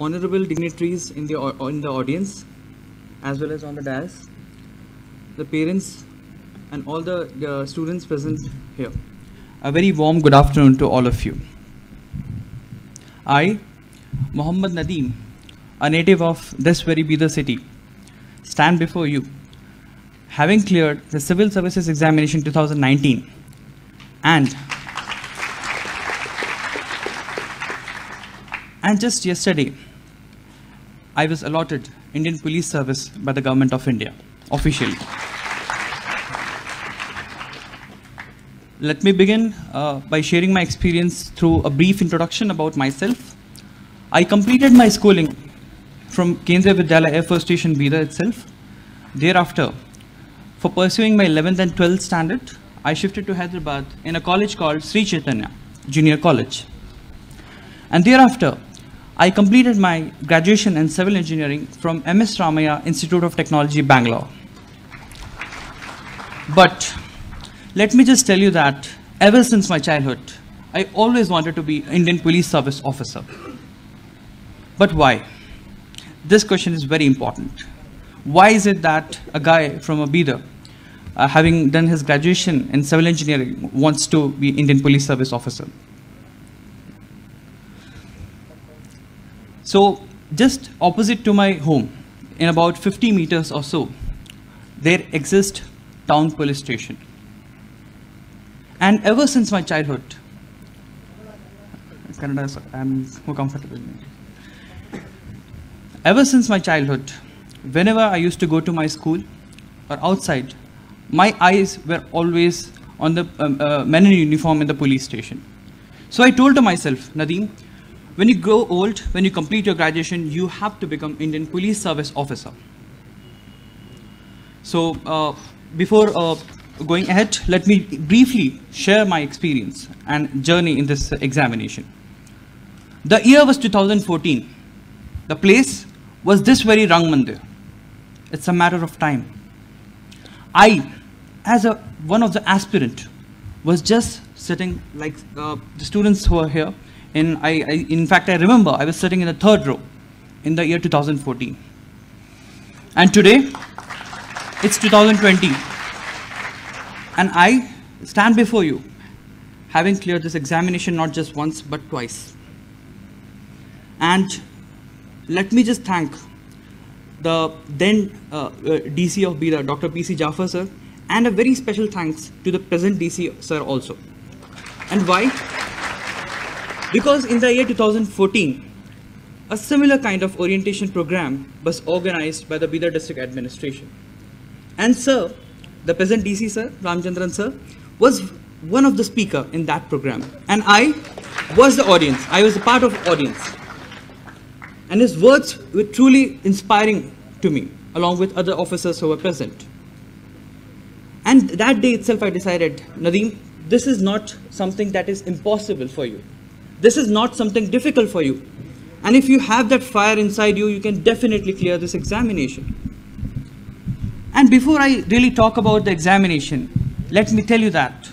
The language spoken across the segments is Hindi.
honorable dignitaries in the, in the audience, as well as on the dais, the parents, and all the, the students present here. A very warm good afternoon to all of you. I, Muhammad Nadim, a native of this very Bidar city, stand before you, having cleared the Civil Services Examination 2019 and and just yesterday, I was allotted Indian Police Service by the Government of India, officially. Let me begin uh, by sharing my experience through a brief introduction about myself. I completed my schooling from Kendriya Vidyalaya Air Force Station, Bidar itself. Thereafter, for pursuing my 11th and 12th standard, I shifted to Hyderabad in a college called Sri Chaitanya Junior College. And thereafter, I completed my graduation in civil engineering from MS Ramaya Institute of Technology, Bangalore. But let me just tell you that ever since my childhood, I always wanted to be Indian Police Service officer. But why? This question is very important. Why is it that a guy from a uh, having done his graduation in civil engineering, wants to be Indian Police Service officer? So just opposite to my home, in about 50 meters or so, there exists town police station. And ever since my childhood, Kannada, I'm more comfortable. Ever since my childhood, whenever I used to go to my school or outside, my eyes were always on the um, uh, men in uniform in the police station. So I told to myself, Nadeem, when you grow old, when you complete your graduation, you have to become Indian Police Service officer. So uh, before uh, going ahead, let me briefly share my experience and journey in this examination. The year was 2014. The place was this very Rang Mandir. It's a matter of time. I, as a one of the aspirant, was just sitting like uh, the students who are here in, I, I, in fact, I remember I was sitting in the third row in the year 2014. And today, it's 2020. And I stand before you, having cleared this examination not just once, but twice. And let me just thank the then uh, uh, DC of Bidar, Dr. P.C. Jaffer sir, and a very special thanks to the present DC sir also. And why? Because in the year 2014, a similar kind of orientation program was organized by the Bidar District Administration. And sir, the present DC sir, Ramchandran sir, was one of the speaker in that program. And I was the audience. I was a part of audience. And his words were truly inspiring to me, along with other officers who were present. And that day itself, I decided, Nadeem, this is not something that is impossible for you. This is not something difficult for you. And if you have that fire inside you, you can definitely clear this examination. And before I really talk about the examination, let me tell you that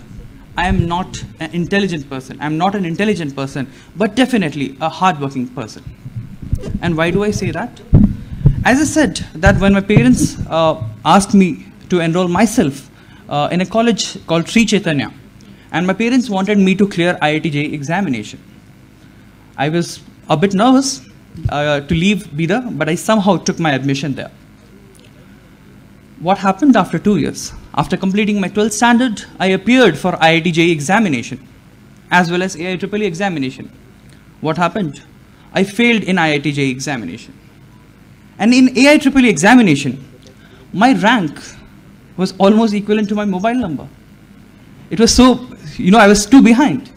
I am not an intelligent person. I'm not an intelligent person, but definitely a hardworking person. And why do I say that? As I said, that when my parents uh, asked me to enroll myself uh, in a college called Sri Chaitanya, and my parents wanted me to clear IIT examination. I was a bit nervous uh, to leave Bida, but I somehow took my admission there. What happened after two years? After completing my 12th standard, I appeared for IITJ examination as well as AIEEE examination. What happened? I failed in IITJ examination. And in AIEEE examination, my rank was almost equivalent to my mobile number. It was so, you know, I was too behind.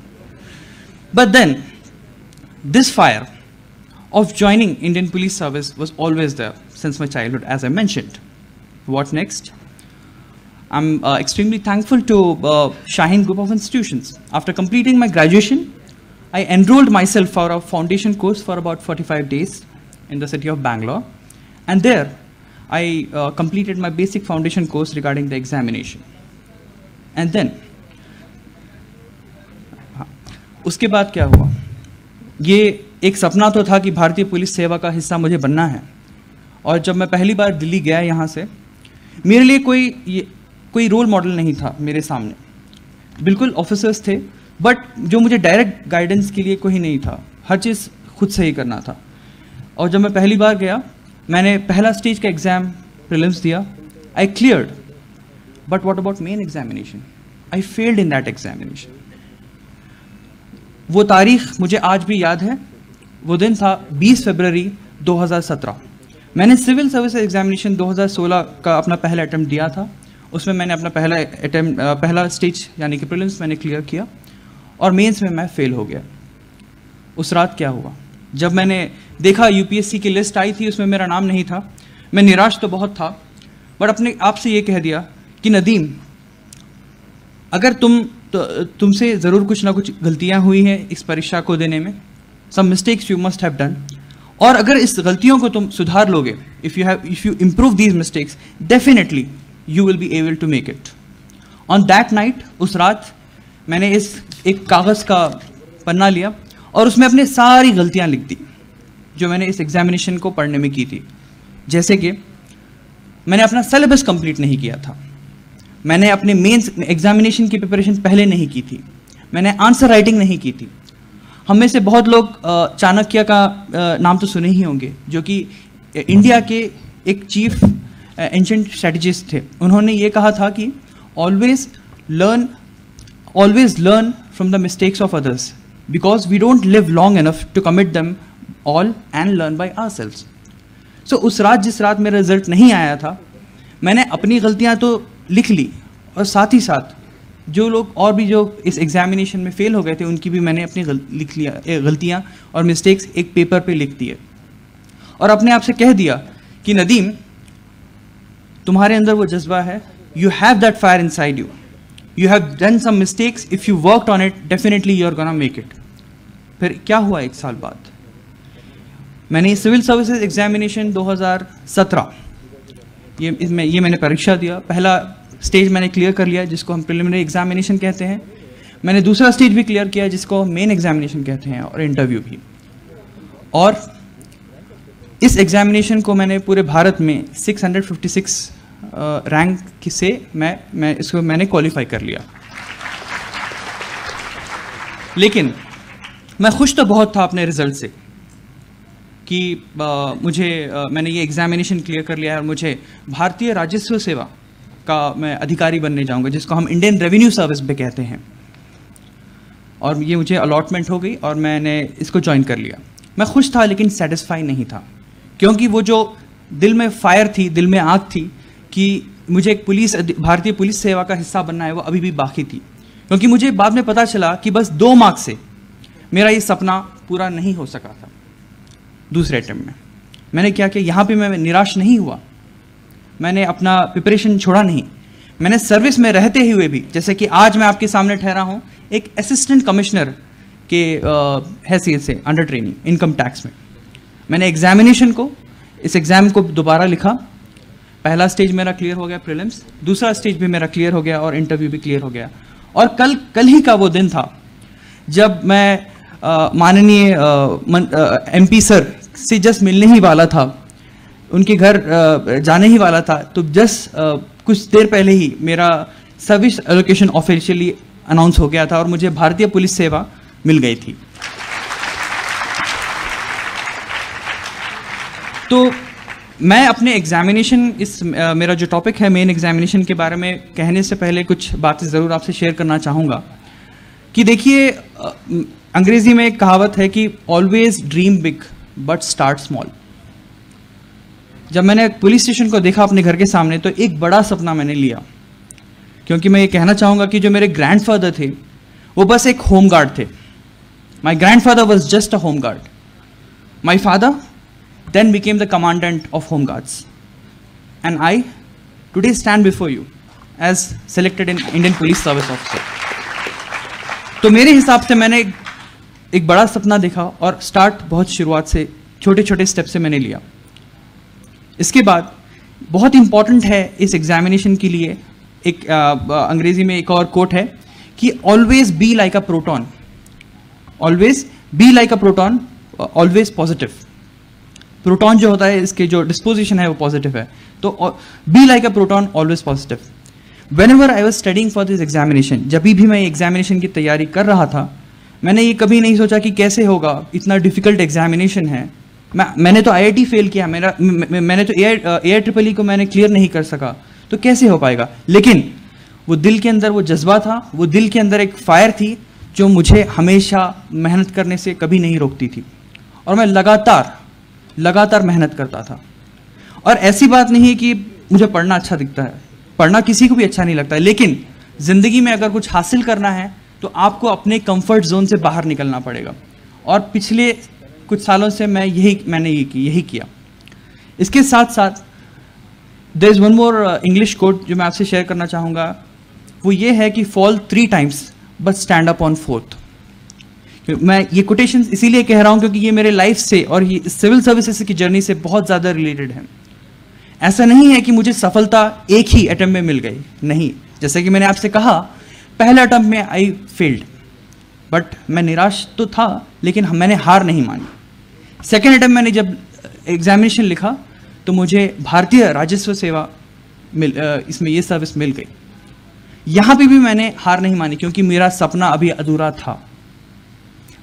But then, this fire of joining Indian Police Service was always there since my childhood, as I mentioned. What next? I'm uh, extremely thankful to uh, Shaheen Group of Institutions. After completing my graduation, I enrolled myself for a foundation course for about 45 days in the city of Bangalore. And there, I uh, completed my basic foundation course regarding the examination. And then, उसके बाद क्या हुआ ये एक सपना तो था कि भारतीय पुलिस सेवा का हिस्सा मुझे बनना है। और जब मैं पहली बार दिल्ली गया यहाँ से, मेरे लिए कोई ये, कोई रोल मॉडल नहीं था मेरे सामने। बिल्कुल ऑफिसर्स थे बट जो मुझे डायरेक्ट गाइडेंस के लिए कोई नहीं था। हर चीज़ खुद से ही करना था। और जब मैं पहली बार गया, मैंने पहला स्टेज का एग्ज़ाम प्रिलिम्स दिया। I cleared but what about main examination I failed in that examination वो तारीख मुझे आज भी याद है। वो दिन था 20 फरवरी 2017 मैंने सिविल सर्विस एग्जामिनेशन 2016 का अपना पहला अटैम्प्ट दिया था। उसमें मैंने अपना पहला अटैम्प्ट पहला स्टेज यानी कि प्रिलिम्स मैंने क्लियर किया और मेंस में मैं फेल हो गया। उस रात क्या हुआ? जब मैंने देखा यूपीएससी की लिस्ट आई थी, उसमें मेरा नाम नहीं था। मैं निराश तो बहुत था बट अपने आप से ये कह दिया कि नदीम, अगर तुम तो तुमसे ज़रूर कुछ ना कुछ गलतियाँ हुई हैं इस परीक्षा को देने में। Some mistakes you must have done और अगर इस गलतियों को तुम सुधार लोगे if you have if you improve these mistakes definitely you will be able to make it on that night उस रात, मैंने इस, एक कागज़ का पन्ना लिया और उसमें अपनी सारी गलतियाँ लिख दी, जो मैंने इस एग्जामिनेशन को पढ़ने में की थी। जैसे कि, मैंने अपना सिलेबस कंप्लीट नहीं किया था। मैंने अपने मेंस एग्जामिनेशन की प्रिपरेशन पहले नहीं की थी। मैंने आंसर राइटिंग नहीं की थी। हम में से बहुत लोग चाणक्य का नाम तो सुने ही होंगे, जो कि इंडिया के एक चीफ एंशंट स्ट्रेटजिस्ट थे। उन्होंने ये कहा था कि always learn always learn from the mistakes of others because we don't live long enough to commit them all and learn by ourselves so उस रात, जिस रात मेरा रिज़ल्ट नहीं आया था, मैंने अपनी गलतियाँ तो लिख ली और साथ ही साथ जो लोग और भी जो इस एग्जामिनेशन में फेल हो गए थे उनकी भी मैंने अपनी गल, लिख लिया गलतियाँ और मिस्टेक्स एक पेपर पे लिख दिए। और अपने आप से कह दिया कि नदीम तुम्हारे अंदर वो जज्बा है। You have that fire inside you you have done some mistakes if you worked on it definitely you are gonna make it फिर क्या हुआ एक साल बाद? मैंने सिविल सर्विसेज़ एग्जामिनेशन 2017 ये इसमें ये मैंने परीक्षा दिया। पहला स्टेज मैंने क्लियर कर लिया जिसको हम प्रिलिमिनरी एग्जामिनेशन कहते हैं। मैंने दूसरा स्टेज भी क्लियर किया जिसको मेन एग्जामिनेशन कहते हैं और इंटरव्यू भी। और इस एग्जामिनेशन को मैंने पूरे भारत में 656 रैंक से मैं मैं इसको मैंने क्वालिफाई कर लिया। लेकिन मैं खुश तो बहुत था अपने रिज़ल्ट से कि आ, मुझे आ, मैंने ये एग्ज़ामिनेशन क्लियर कर लिया और मुझे भारतीय राजस्व सेवा का मैं अधिकारी बनने जाऊँगा, जिसको हम इंडियन रेवेन्यू सर्विस भी कहते हैं। और ये मुझे अलॉटमेंट हो गई और मैंने इसको ज्वाइन कर लिया। मैं खुश था, लेकिन सेटिस्फाई नहीं था। क्योंकि वो जो दिल में फायर थी, दिल में आग थी कि मुझे एक पुलिस, भारतीय पुलिस सेवा का हिस्सा बनना है, वो अभी भी बाकी थी। क्योंकि मुझे बाद में पता चला कि बस दो मार्क्स से मेरा ये सपना पूरा नहीं हो सका था दूसरे अटैम्प्ट में। मैंने क्या किया? यहाँ पे मैं निराश नहीं हुआ। मैंने अपना प्रिपरेशन छोड़ा नहीं। मैंने सर्विस में रहते हुए भी, जैसे कि आज मैं आपके सामने ठहरा हूँ, एक असिस्टेंट कमिश्नर के हैसियत से अंडर ट्रेनिंग इनकम टैक्स में। मैंने एग्जामिनेशन को, इस एग्ज़ाम को दोबारा लिखा। पहला स्टेज मेरा क्लियर हो गया प्रीलिम्स दूसरा स्टेज भी मेरा क्लियर हो गया और इंटरव्यू भी क्लियर हो गया। और कल कल ही का वो दिन था, जब मैं माननीय एमपी सर से जस्ट मिलने ही वाला था। उनके घर जाने ही वाला था। तो जस्ट कुछ देर पहले ही मेरा सर्विस एलोकेशन ऑफिशियली अनाउंस हो गया था और मुझे भारतीय पुलिस सेवा मिल गई थी। तो मैं अपने एग्जामिनेशन इस मेरा जो टॉपिक है मेन एग्जामिनेशन के बारे में कहने से पहले कुछ बातें ज़रूर आपसे शेयर करना चाहूँगा कि देखिए अंग्रेज़ी में एक कहावत है कि always dream big but start small जब मैंने पुलिस स्टेशन को देखा अपने घर के सामने तो एक बड़ा सपना मैंने लिया। क्योंकि मैं ये कहना चाहूँगा कि जो मेरे ग्रैंडफादर थे, वो बस एक होम गार्ड थे। My grandfather was just a home guard my father then became the commandant of guards and I today stand before you as selected in Indian police service officer तो मेरे हिसाब से मैंने एक बड़ा सपना देखा और स्टार्ट बहुत शुरुआत से छोटे छोटे स्टेप से मैंने लिया। इसके बाद बहुत इंपॉर्टेंट है इस एग्जामिनेशन के लिए एक आ, आ, अंग्रेज़ी में एक और कोट है कि always be like a proton always be like a proton always positive proton जो होता है इसके जो डिस्पोजिशन है वो पॉजिटिव है. तो be like a proton always positive whenever I was studying for this examination जब भी मैं एग्जामिनेशन की तैयारी कर रहा था मैंने ये कभी नहीं सोचा कि कैसे होगा इतना डिफ़िकल्ट एग्जामिनेशन है. मैं, मैंने तो आईआईटी फेल किया, मेरा मैंने तो ए आई ट्रिपल ई को मैंने क्लियर नहीं कर सका तो कैसे हो पाएगा? लेकिन, वो दिल के अंदर वो जज्बा था, वो दिल के अंदर एक फायर थी, जो मुझे हमेशा मेहनत करने से कभी नहीं रोकती थी। और मैं लगातार लगातार मेहनत करता था। और ऐसी बात नहीं है कि मुझे पढ़ना अच्छा दिखता है। पढ़ना किसी को भी अच्छा नहीं लगता है, लेकिन ज़िंदगी में अगर कुछ हासिल करना है तो आपको अपने कंफर्ट जोन से बाहर निकलना पड़ेगा। और पिछले कुछ सालों से मैं यही, मैंने ये की, यही किया। इसके साथ साथ there is one more English code जो मैं आपसे शेयर करना चाहूँगा। वो ये है कि fall three times but stand up on fourth मैं ये कोटेशन इसीलिए कह रहा हूँ क्योंकि ये मेरे लाइफ से और ये सिविल सर्विसेज़ की जर्नी से बहुत ज़्यादा रिलेटेड है। ऐसा नहीं है कि मुझे सफलता एक ही अटैम्प में मिल गई। नहीं। जैसे कि मैंने आपसे कहा, पहले अटैम्प में आई फेल्ड बट मैं निराश तो था, लेकिन मैंने हार नहीं मानी। सेकेंड अटैम्प मैंने जब एग्जामिनेशन लिखा तो मुझे भारतीय राजस्व सेवा मिल इसमें ये सर्विस मिल गई। यहाँ पे भी मैंने हार नहीं मानी, क्योंकि मेरा सपना अभी अधूरा था।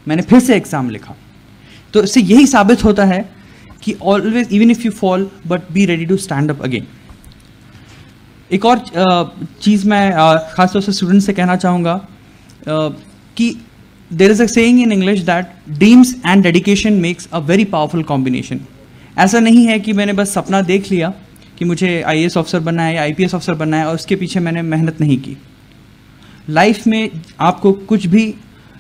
मैंने फिर से एग्ज़ाम लिखा। तो इससे यही साबित होता है कि always even if you fall but be ready to stand up again एक और चीज़ मैं ख़ासतौर से स्टूडेंट से कहना चाहूँगा कि there is a saying in English that dreams and dedication makes a very powerful combination ऐसा नहीं है कि मैंने बस सपना देख लिया कि मुझे आई ऑफिसर बनना है या आई ऑफिसर बनना है और उसके पीछे मैंने मेहनत नहीं की। लाइफ में आपको कुछ भी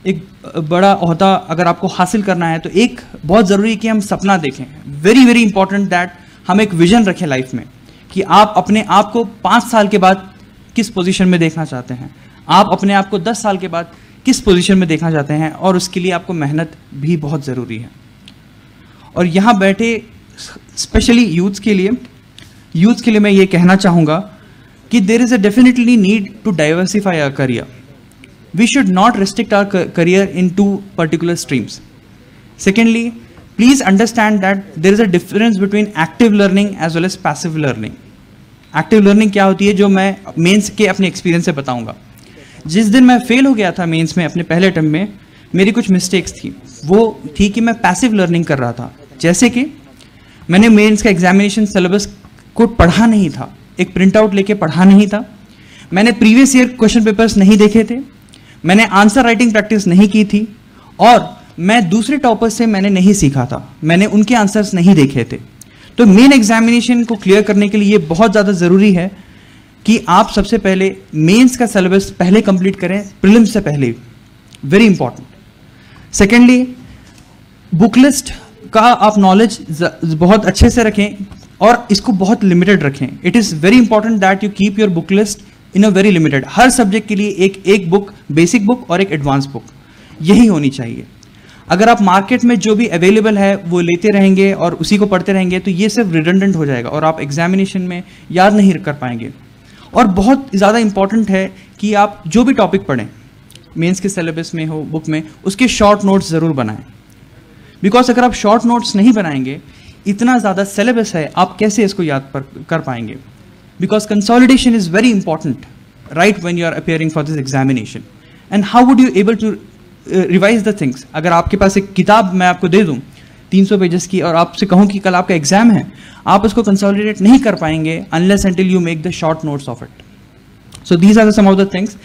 एक बड़ा अहदा अगर आपको हासिल करना है तो एक बहुत ज़रूरी है कि हम सपना देखें। वेरी वेरी इंपॉर्टेंट दैट हम एक विजन रखें लाइफ में कि आप अपने आप को पाँच साल के बाद किस पोजीशन में देखना चाहते हैं। आप अपने आप को दस साल के बाद किस पोजीशन में देखना चाहते हैं और उसके लिए आपको मेहनत भी बहुत ज़रूरी है। और यहाँ बैठे स्पेशली यूथ्स के लिए यूथ्स के लिए मैं ये कहना चाहूँगा कि there is a definitely need to diversify our career we should not restrict our career into particular streams secondly please understand that there is a difference between active learning as well as passive learning active learning क्या होती है जो मैं मेन्स के अपने एक्सपीरियंस से बताऊँगा। जिस दिन मैं फेल हो गया था मेंस में, अपने पहले अटैम्प में, मेरी कुछ मिस्टेक्स थी। वो थी कि मैं पैसिव लर्निंग कर रहा था। जैसे कि मैंने मेंस का एग्जामिनेशन सिलेबस को पढ़ा नहीं था। एक प्रिंट आउट लेके पढ़ा नहीं था। मैंने प्रीवियस ईयर क्वेश्चन पेपर्स नहीं देखे थे। मैंने आंसर राइटिंग प्रैक्टिस नहीं की थी। और मैं दूसरे टॉपर से मैंने नहीं सीखा था। मैंने उनके आंसर्स नहीं देखे थे। तो मेन एग्जामिनेशन को क्लियर करने के लिए बहुत ज़्यादा ज़रूरी है कि आप सबसे पहले मेंस का सिलेबस पहले कंप्लीट करें प्रिलिम्स से पहले। Very important secondly book list का आप नॉलेज बहुत अच्छे से रखें और इसको बहुत लिमिटेड रखें। It is very important that you keep your book list in a very limited her subject के लिए एक एक बुक बेसिक बुक और एक एडवांस बुक यही होनी चाहिए। अगर आप मार्केट में जो भी अवेलेबल है, वो लेते रहेंगे और उसी को पढ़ते रहेंगे तो ये सिर्फ़ रिडेंडेंट हो जाएगा और आप एग्जामिनेशन में याद नहीं कर पाएँगे। और बहुत ज़्यादा इंपॉर्टेंट है कि आप जो भी टॉपिक पढ़ें मेंस के सिलेबस में हो बुक में, उसके शॉर्ट नोट्स ज़रूर बनाएँ। बिकॉज़ अगर आप शॉर्ट नोट्स नहीं बनाएँगे, इतना ज़्यादा सिलेबस है, आप कैसे इसको याद पर, कर पाएँगे? Because consolidation is very important right when you are appearing for this examination and how would you able to revise the things अगर आपके पास एक किताब मैं आपको दे दूँ 300 पेजेस की और आपसे कहूँ कि कल आपका एग्ज़ाम है, आप उसको कंसोलिडेट नहीं कर पाएँगे unless until you make the short notes of it so these are some of the things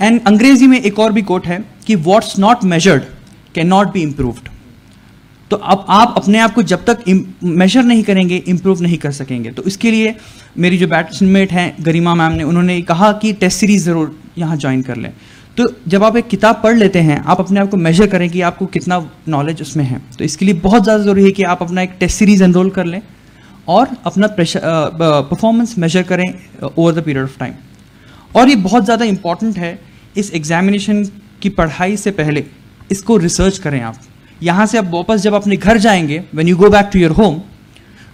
and अंग्रेज़ी में एक और भी कोट है कि what's not measured can not be improved तो अब आप अपने आप को जब तक मेजर नहीं करेंगे इम्प्रूव नहीं कर सकेंगे। तो इसके लिए मेरी जो बैट्समेट हैं, गरिमा मैम ने, उन्होंने कहा कि टेस्ट सीरीज़ ज़रूर यहाँ ज्वाइन कर लें। तो जब आप एक किताब पढ़ लेते हैं आप अपने आप को मेजर करें कि आपको कितना नॉलेज उसमें है तो इसके लिए बहुत ज़्यादा ज़रूरी है कि आप अपना एक टेस्ट सीरीज़ एनरोल कर लें और अपना प्रेशर परफॉर्मेंस मेजर करें over the period of time और ये बहुत ज़्यादा इंपॉर्टेंट है इस एग्जामिनेशन की पढ़ाई से पहले इसको रिसर्च करें आप यहाँ से आप वापस जब अपने घर जाएँगे when you go back to your home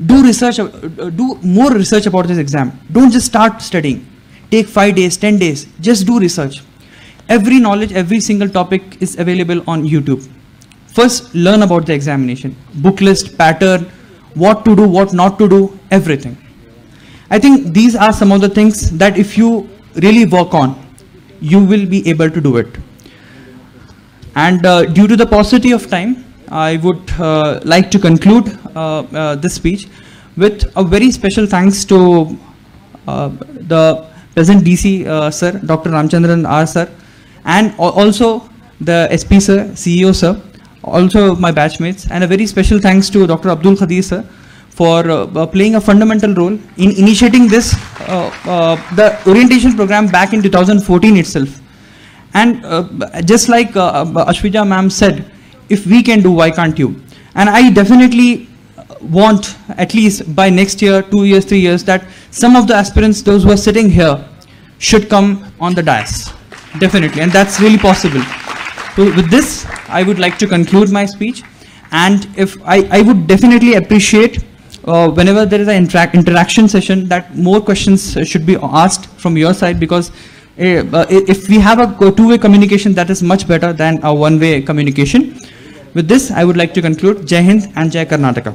do research, do more research about this exam. Don't just start studying. Take five days, 10 days. Just do research. Every knowledge, every single topic is available on YouTube. first learn about the examination, book list, pattern, what to do, what not to do, everything. I think these are some of the things that if you really work on, you will be able to do it. And uh, due to the paucity of time, I would uh, like to conclude uh, uh, this speech with a very special thanks to uh, the present DC uh, sir, Dr. Ramchandran R sir, and also the SP sir, CEO sir, also my batchmates, and a very special thanks to Dr. Abdul Khadir sir for uh, playing a fundamental role in initiating this, uh, uh, the orientation program back in 2014 itself. And uh, just like uh, Ashwija ma'am said, if we can do, why can't you? And I definitely want, at least by next year, two years, three years, that some of the aspirants, those who are sitting here, should come on the dais. Definitely, and that's really possible. So with this, I would like to conclude my speech. And if I, I would definitely appreciate uh, whenever there is an interac- interaction session that more questions uh, should be asked from your side because uh, uh, if we have a two-way communication that is much better than a one-way communication. With this, I would like to conclude. Jai Hind and Jai Karnataka.